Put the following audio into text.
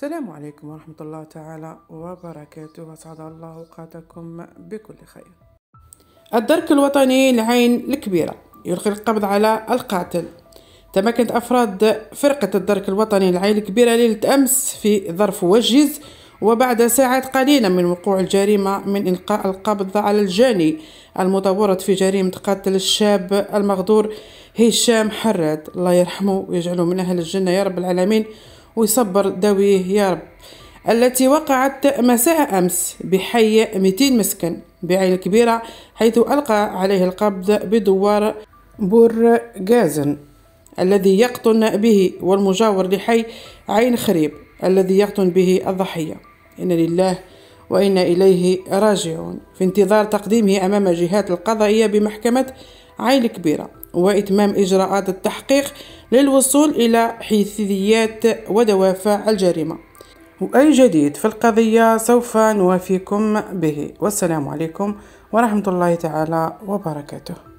السلام عليكم ورحمة الله تعالى وبركاته. أسعد الله أوقاتكم بكل خير. الدرك الوطني العين الكبيرة يلقي القبض على القاتل. تمكنت أفراد فرقة الدرك الوطني العين الكبيرة ليلة أمس في ظرف وجز وبعد ساعات قليلة من وقوع الجريمة من إلقاء القبض على الجاني المتورط في جريمة قتل الشاب المغدور هشام حراد. الله يرحمه ويجعله من أهل الجنة يا رب العالمين. ويصبر داويه يا رب. التي وقعت مساء أمس بحي 200 مسكن بعين الكبيرة حيث ألقى عليه القبض بدوار بورغازن الذي يقطن به والمجاور لحي عين خريب الذي يقطن به الضحية. إن لله وإنا إليه راجعون. في انتظار تقديمه أمام الجهات القضائية بمحكمة عين الكبيرة وإتمام إجراءات التحقيق للوصول إلى حيثيات ودوافع الجريمة. وأي جديد في القضية سوف نوافيكم به. والسلام عليكم ورحمة الله تعالى وبركاته.